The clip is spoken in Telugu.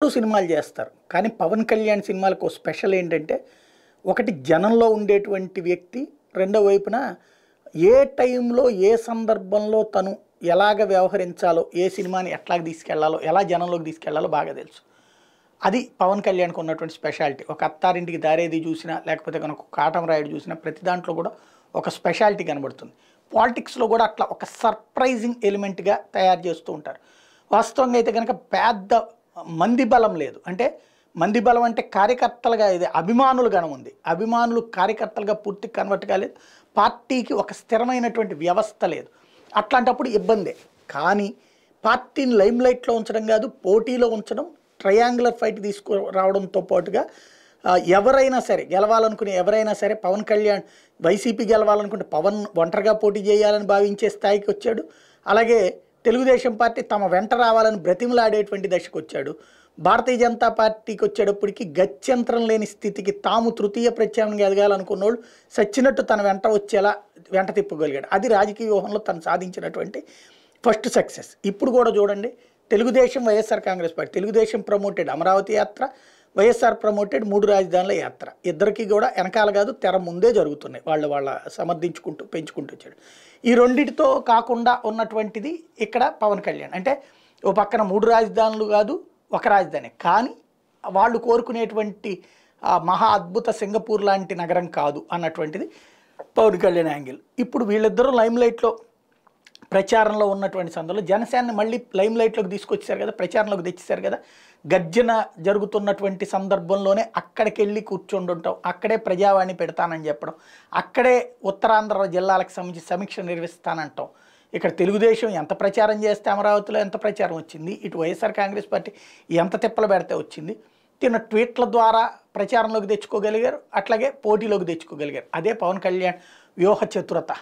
అందరూ సినిమాలు చేస్తారు. కానీ పవన్ కళ్యాణ్ సినిమాలకు ఒక స్పెషల్ ఏంటంటే ఒకటి జనంలో ఉండేటువంటి వ్యక్తి రెండో వైపున ఏ టైంలో ఏ సందర్భంలో తను ఎలాగ వ్యవహరించాలో ఏ సినిమాని ఎట్లాగ తీసుకెళ్ళాలో ఎలా జనంలోకి తీసుకెళ్ళాలో బాగా తెలుసు. అది పవన్ కళ్యాణ్కి ఉన్నటువంటి స్పెషాలిటీ. ఒక అత్తారింటికి దారేది చూసినా లేకపోతే కనుక కాటం రాయుడు చూసినా ప్రతి దాంట్లో కూడా ఒక స్పెషాలిటీ కనబడుతుంది. పాలిటిక్స్లో కూడా అట్లా ఒక సర్ప్రైజింగ్ ఎలిమెంట్గా తయారు చేస్తూ ఉంటారు. వాస్తవంగా అయితే కనుక పెద్ద మంది బలం లేదు. అంటే మంది బలం అంటే కార్యకర్తలుగా ఇది అభిమానులు గణం ఉంది. అభిమానులు కార్యకర్తలుగా పూర్తి కన్వర్ట్ కాలేదు. పార్టీకి ఒక స్థిరమైనటువంటి వ్యవస్థ లేదు. అట్లాంటప్పుడు ఇబ్బందే. కానీ పార్టీని లైమ్లైట్లో ఉంచడం కాదు పోటీలో ఉంచడం ట్రయాంగులర్ ఫైట్ తీసుకురావడంతో పాటుగా ఎవరైనా సరే గెలవాలనుకునే ఎవరైనా సరే పవన్ కళ్యాణ్ వైసీపీ గెలవాలనుకుంటే పవన్ ఒంటరిగా పోటీ చేయాలని భావించే స్థాయికి వచ్చాడు. అలాగే తెలుగుదేశం పార్టీ తమ వెంట రావాలని బ్రతిమలాడేటువంటి దశకు వచ్చాడు భారతీయ జనతా పార్టీకి వచ్చేటప్పటికి గత్యంతరం లేని స్థితికి తాము తృతీయ ప్రత్యామ్నాయంగా ఎదగాలనుకున్నోళ్ళు సచ్చినట్టు తన వెంట వచ్చేలా వెంట తిప్పగలిగాడు. అది రాజకీయ వ్యూహంలో తను సాధించినటువంటి ఫస్ట్ సక్సెస్. ఇప్పుడు కూడా చూడండి తెలుగుదేశం వైఎస్ఆర్ కాంగ్రెస్ పార్టీ తెలుగుదేశం ప్రమోటెడ్ అమరావతి యాత్ర వైఎస్ఆర్ ప్రమోటెడ్ మూడు రాజధానుల యాత్ర. ఇద్దరికి కూడా వెనకాల కాదు తెర ముందే జరుగుతున్నాయి. వాళ్ళు వాళ్ళ సమర్థించుకుంటూ పెంచుకుంటూ వచ్చాడు ఈ రెండిటితో కాకుండా ఉన్నటువంటిది ఇక్కడ పవన్ కళ్యాణ్. అంటే ఓ పక్కన మూడు రాజధానులు కాదు ఒక రాజధాని. కానీ వాళ్ళు కోరుకునేటువంటి మహా అద్భుత సింగపూర్ లాంటి నగరం కాదు అన్నటువంటిది పవన్ కళ్యాణ్ యాంగిల్. ఇప్పుడు వీళ్ళిద్దరూ లైమ్ లైట్లో ప్రచారంలో ఉన్నటువంటి సందర్భంలో జనసేనని మళ్ళీ లైమ్ లైట్లోకి తీసుకొచ్చారు కదా ప్రచారంలోకి తెచ్చేశారు కదా. గర్జన జరుగుతున్నటువంటి సందర్భంలోనే అక్కడికి వెళ్ళి కూర్చుండుంటాం అక్కడే ప్రజావాణి పెడతానని చెప్పడం. అక్కడే ఉత్తరాంధ్ర జిల్లాలకు సంబంధించి సమీక్ష నిర్వహిస్తానంటాం ఇక్కడ తెలుగుదేశం ఎంత ప్రచారం చేస్తే అమరావతిలో ఎంత ప్రచారం వచ్చింది? ఇటు వైఎస్ఆర్ కాంగ్రెస్ పార్టీ ఎంత తిప్పలు పెడితే వచ్చింది? తిన్న ట్వీట్ల ద్వారా ప్రచారంలోకి తెచ్చుకోగలిగారు అట్లాగే పోటీలోకి తెచ్చుకోగలిగారు. అదే పవన్ కళ్యాణ్ వ్యూహ చతురత